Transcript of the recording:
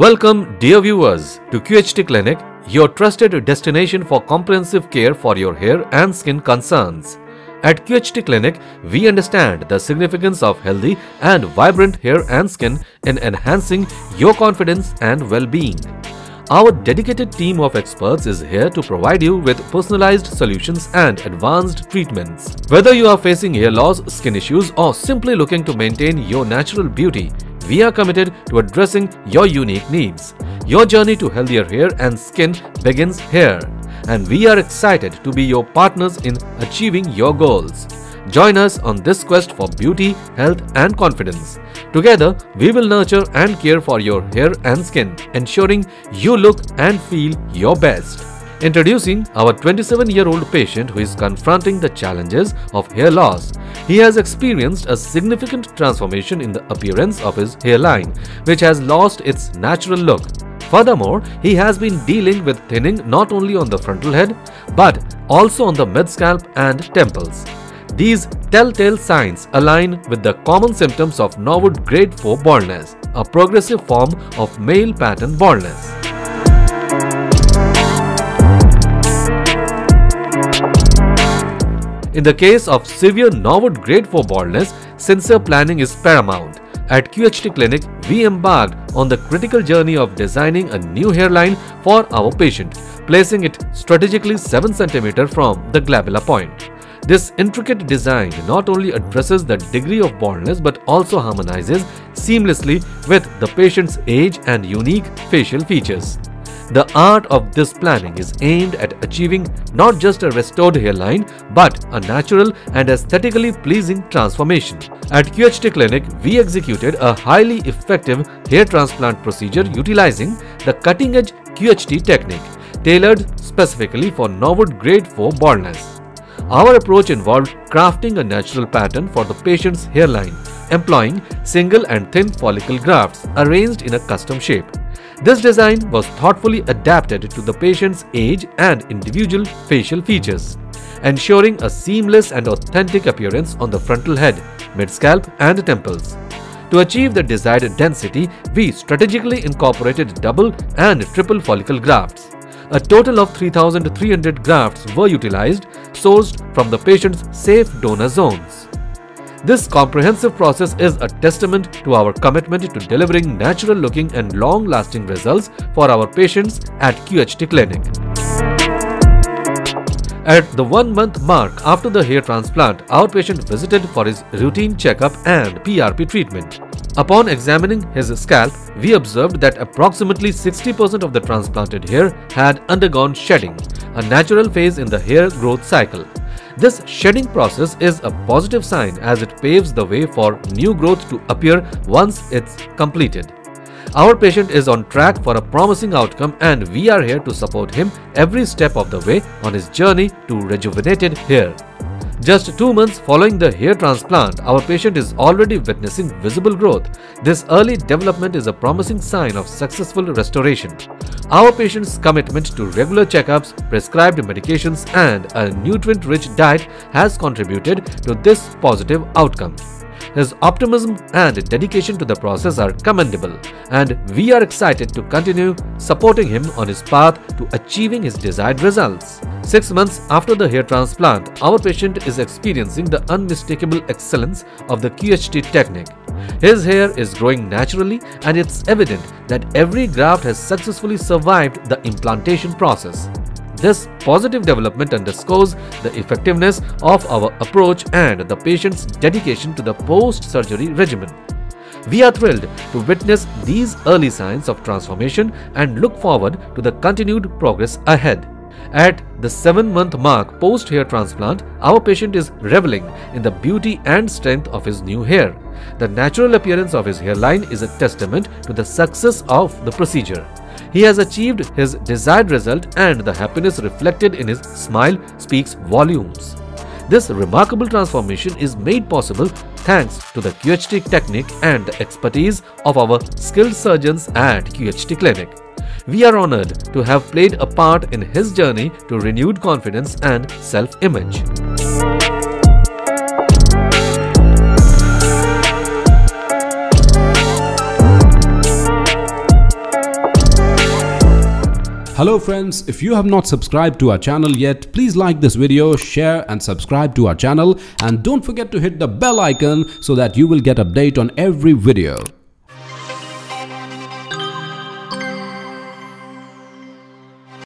Welcome, dear viewers, to QHT Clinic, your trusted destination for comprehensive care for your hair and skin concerns. At QHT Clinic, we understand the significance of healthy and vibrant hair and skin in enhancing your confidence and well being. Our dedicated team of experts is here to provide you with personalized solutions and advanced treatments. Whether you are facing hair loss, skin issues, or simply looking to maintain your natural beauty, we are committed to addressing your unique needs. Your journey to healthier hair and skin begins here, and we are excited to be your partners in achieving your goals. Join us on this quest for beauty, health, and confidence. Together, we will nurture and care for your hair and skin, ensuring you look and feel your best. Introducing our 27 year old patient who is confronting the challenges of hair loss. He has experienced a significant transformation in the appearance of his hairline, which has lost its natural look. Furthermore, he has been dealing with thinning not only on the frontal head but also on the mid scalp and temples. These telltale signs align with the common symptoms of Norwood grade 4 baldness, a progressive form of male pattern baldness. In the case of severe Norwood grade 4 baldness, sincere planning is paramount. At QHT Clinic, we embarked on the critical journey of designing a new hairline for our patient, placing it strategically 7 cm from the glabella point. This intricate design not only addresses the degree of baldness but also harmonizes seamlessly with the patient's age and unique facial features. The art of this planning is aimed at achieving not just a restored hairline but a natural and aesthetically pleasing transformation. At QHT Clinic, we executed a highly effective hair transplant procedure utilizing the cutting edge QHT technique, tailored specifically for Norwood Grade 4 baldness. Our approach involved crafting a natural pattern for the patient's hairline, employing single and thin follicle grafts arranged in a custom shape. This design was thoughtfully adapted to the patient's age and individual facial features, ensuring a seamless and authentic appearance on the frontal head, mid-scalp and temples. To achieve the desired density, we strategically incorporated double and triple follicle grafts. A total of 3,300 grafts were utilized, sourced from the patient's safe donor zones. This comprehensive process is a testament to our commitment to delivering natural looking and long lasting results for our patients at QHT Clinic. At the one month mark after the hair transplant, our patient visited for his routine checkup and PRP treatment. Upon examining his scalp, we observed that approximately 60% of the transplanted hair had undergone shedding, a natural phase in the hair growth cycle. This shedding process is a positive sign as it paves the way for new growth to appear once it's completed. Our patient is on track for a promising outcome and we are here to support him every step of the way on his journey to rejuvenated hair. Just two months following the hair transplant, our patient is already witnessing visible growth. This early development is a promising sign of successful restoration. Our patient's commitment to regular checkups, prescribed medications, and a nutrient rich diet has contributed to this positive outcome. His optimism and dedication to the process are commendable, and we are excited to continue supporting him on his path to achieving his desired results. Six months after the hair transplant, our patient is experiencing the unmistakable excellence of the QHT technique. His hair is growing naturally, and it's evident that every graft has successfully survived the implantation process. This positive development underscores the effectiveness of our approach and the patient's dedication to the post-surgery regimen. We are thrilled to witness these early signs of transformation and look forward to the continued progress ahead. At the 7 month mark post hair transplant, our patient is reveling in the beauty and strength of his new hair. The natural appearance of his hairline is a testament to the success of the procedure. He has achieved his desired result and the happiness reflected in his smile speaks volumes. This remarkable transformation is made possible thanks to the QHT technique and the expertise of our skilled surgeons at QHT Clinic. We are honored to have played a part in his journey to renewed confidence and self-image. Hello friends, if you have not subscribed to our channel yet, please like this video, share and subscribe to our channel and don't forget to hit the bell icon so that you will get update on every video.